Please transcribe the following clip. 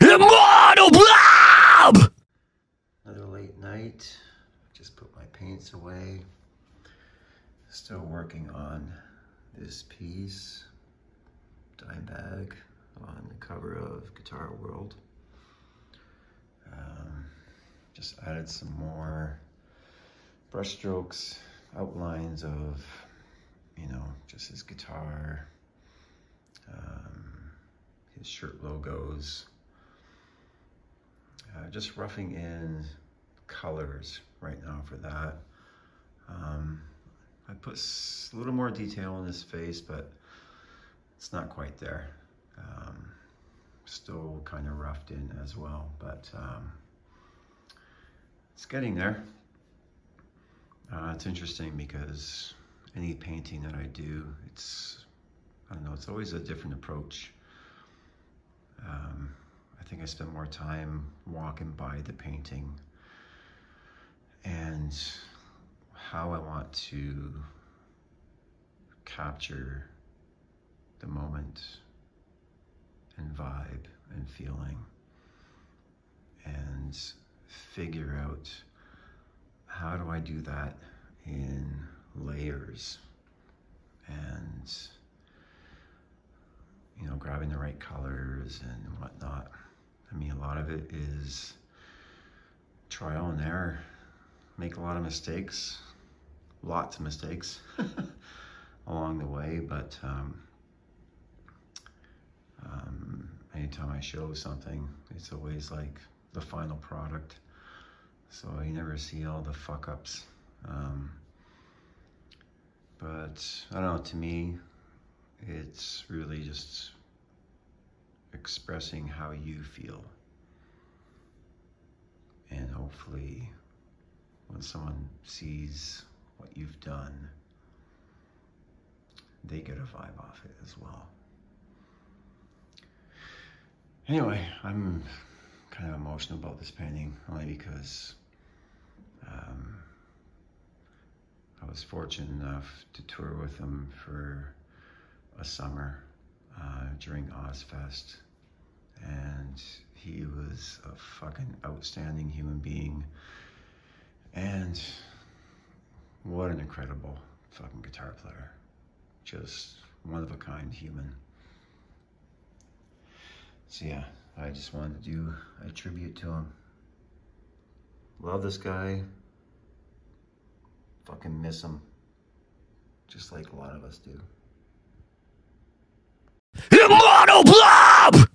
IMONOBLAB! Another late night. Just put my paints away. Still working on this piece. Dimebag on the cover of Guitar World. Um, just added some more brush strokes, outlines of, you know, just his guitar, um, his shirt logos, uh, just roughing in colors right now for that. Um, I put a little more detail in his face, but it's not quite there. Um, still kind of roughed in as well, but um, it's getting there. Uh, it's interesting because any painting that I do, it's, I don't know, it's always a different approach. Um, I think I spend more time walking by the painting and how I want to capture the moment and vibe and feeling and figure out how do I do that in layers and you know grabbing the right colors and whatnot lot of it is trial and error make a lot of mistakes lots of mistakes along the way but um, um, anytime I show something, it's always like the final product. So you never see all the fuck ups. Um, but I don't know, to me, it's really just expressing how you feel. Hopefully, when someone sees what you've done, they get a vibe off it as well. Anyway, I'm kind of emotional about this painting only because um, I was fortunate enough to tour with him for a summer uh, during Ozzfest, and he was a fucking outstanding human being, and what an incredible fucking guitar player, just one of a kind human. So yeah, I just wanted to do a tribute to him. Love this guy. Fucking miss him. Just like a lot of us do. IMONOBLAB!